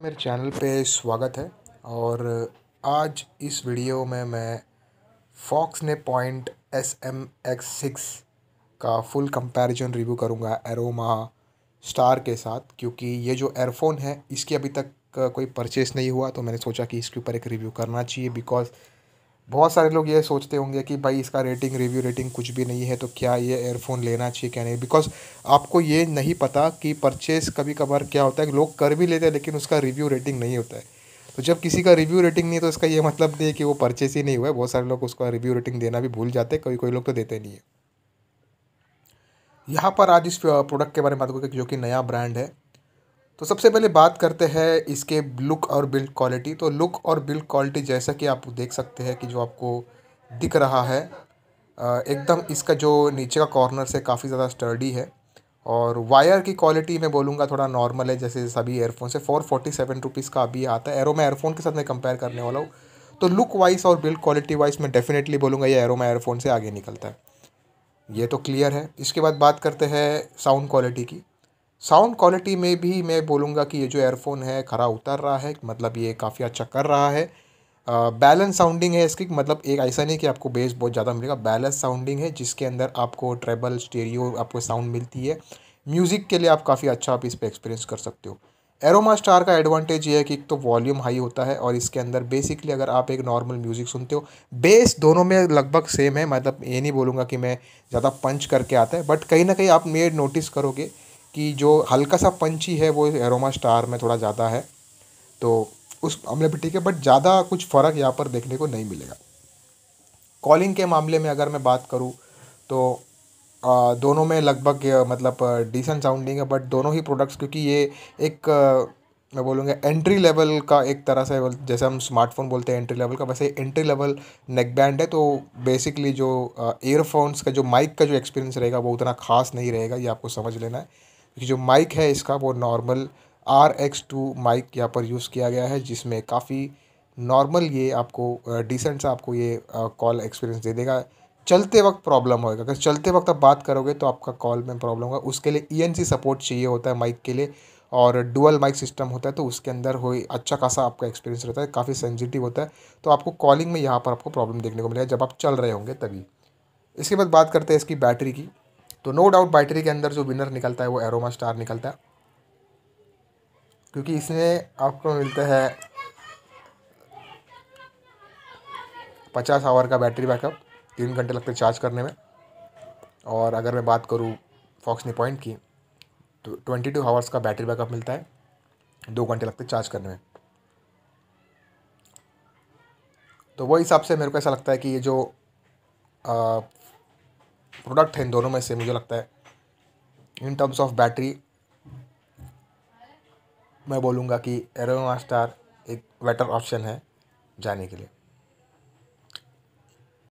मेरे चैनल पे स्वागत है और आज इस वीडियो में मैं फॉक्स ने point S M X six का फुल कंपैरिजन रिव्यू करूँगा एरोमा स्टार के साथ, क्योंकि ये जो एयरफोन है, इसकी अभी तक कोई परचेस नहीं हुआ तो मैंने सोचा कि इसके ऊपर एक रिव्यू करना चाहिए बिकॉज़ बहुत सारे लोग ये सोचते होंगे कि भाई इसका रेटिंग रिव्यू रेटिंग कुछ भी नहीं है तो क्या ये एयरफोन लेना चाहिए, क्या नहीं? बिकॉज़ आपको ये नहीं पता कि परचेस कभी कभार क्या होता है लोग कर भी लेते हैं, लेकिन उसका रिव्यू रेटिंग नहीं होता है। तो जब किसी का रिव्यू रेटिंग नहीं है तो इसका ये मतलब नहीं है कि वो परचेस ही नहीं हुआ है। बहुत सारे लोग उसका रिव्यू रेटिंग देना भी भूल जाते हैं कोई कोई लोग तो देते नहीं है। यहाँ पर आज इस प्रोडक्ट के बारे में बात करेंगे जो कि नया ब्रांड है। तो सबसे पहले बात करते हैं इसके लुक और बिल्ड क्वालिटी तो लुक और बिल्ड क्वालिटी जैसा कि आप देख सकते हैं कि जो आपको दिख रहा है एकदम इसका जो नीचे का कॉर्नर से काफ़ी ज़्यादा स्टर्डी है। और वायर की क्वालिटी मैं बोलूँगा थोड़ा नॉर्मल है, जैसे सभी एयरफोन से फोर फोर्टी सेवन रुपीज़ का अभी आता है। एरो में एयरफोन के साथ मैं कंपेयर करने वाला हूँ। तो लुक वाइज और बिल्ड क्वालिटी वाइज मैं डेफिनेटली बोलूँगा ये एरो में एयरफोन से आगे निकलता है। ये तो क्लियर है। इसके बाद बात करते हैं साउंड क्वालिटी की। साउंड क्वालिटी में भी मैं बोलूँगा कि ये जो एयरफोन है, खरा उतर रहा है मतलब ये काफ़ी अच्छा कर रहा है। बैलेंस साउंडिंग है इसकी मतलब एक ऐसा नहीं कि आपको बेस बहुत ज़्यादा मिलेगा बैलेंस साउंडिंग है जिसके अंदर आपको ट्रेबल स्टेरियो आपको साउंड मिलती है। म्यूज़िक के लिए आप काफ़ी अच्छा आप इस पर एक्सपीरियंस कर सकते हो। एरोमा स्टार का एडवांटेज ये है कि एक तो वॉल्यूम हाई होता है और इसके अंदर बेसिकली अगर आप एक नॉर्मल म्यूज़िक सुनते हो बेस दोनों में लगभग सेम है मतलब ये नहीं बोलूँगा कि मैं ज़्यादा पंच करके आता है बट कहीं ना कहीं आप ये नोटिस करोगे कि जो हल्का सा पंची है वो एरोमा स्टार में थोड़ा ज़्यादा है तो उस मामले पर ठीक है बट ज़्यादा कुछ फ़र्क यहाँ पर देखने को नहीं मिलेगा। कॉलिंग के मामले में अगर मैं बात करूँ तो आ, दोनों में लगभग मतलब डिसेंट साउंडिंग है बट दोनों ही प्रोडक्ट्स क्योंकि ये एक मैं बोलूँगा एंट्री लेवल का एक तरह से जैसे हम स्मार्टफ़ोन बोलते हैं एंट्री लेवल का वैसे एंट्री लेवल नेक बैंड है तो बेसिकली जो ईयरफोन्स का जो माइक का जो एक्सपीरियंस रहेगा वो उतना खास नहीं रहेगा ये आपको समझ लेना है। जो माइक है इसका वो normal R X two mic यहाँ पर यूज़ किया गया है, जिसमें काफ़ी नॉर्मल ये आपको डिसेंट सा आपको ये कॉल एक्सपीरियंस दे देगा। चलते वक्त प्रॉब्लम होएगा। अगर चलते वक्त आप बात करोगे तो आपका कॉल में प्रॉब्लम होगा। उसके लिए ई e सपोर्ट चाहिए होता है माइक के लिए, और डुअल माइक सिस्टम होता है तो उसके अंदर हो अच्छा खासा आपका एक्सपीरियंस रहता है, काफ़ी सेंसिटिव होता है। तो आपको कॉलिंग में यहाँ पर आपको प्रॉब्लम देखने को मिलेगा, जब आप चल रहे होंगे तभी। इसके बाद बात करते हैं इसकी बैटरी की। तो नो डाउट बैटरी के अंदर जो विनर निकलता है, वो एरोमा स्टार निकलता है। क्योंकि इसमें आपको मिलता है पचास आवर का बैटरी बैकअप तीन घंटे लगते चार्ज करने में। और अगर मैं बात करूँ फॉक्सनी पॉइंट की तो ट्वेंटी टू आवर्स का बैटरी बैकअप मिलता है, दो घंटे लगते चार्ज करने में। तो वो हिसाब से मेरे को ऐसा लगता है कि ये जो प्रोडक्ट है इन दोनों में से मुझे लगता है। इन टर्म्स ऑफ़ बैटरी मैं बोलूँगा कि एरोमा स्टार एक बेटर ऑप्शन है जाने के लिए।